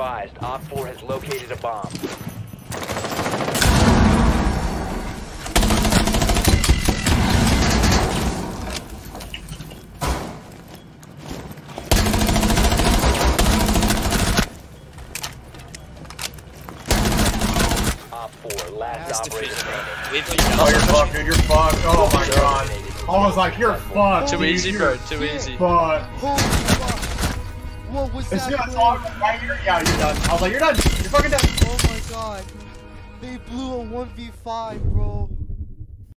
advised, Op 4 has located a bomb. Op 4, last operator Oh, you're fucked, dude. You're fucked. Oh my god. I was like, you're fucked. Too dude. easy, bro. Too easy. Fucked. Holy fuck. What was As that? soon as I saw it right here, yeah, you're done. I was like, you're done. You're fucking done. Oh my god. They blew a 1v5, bro.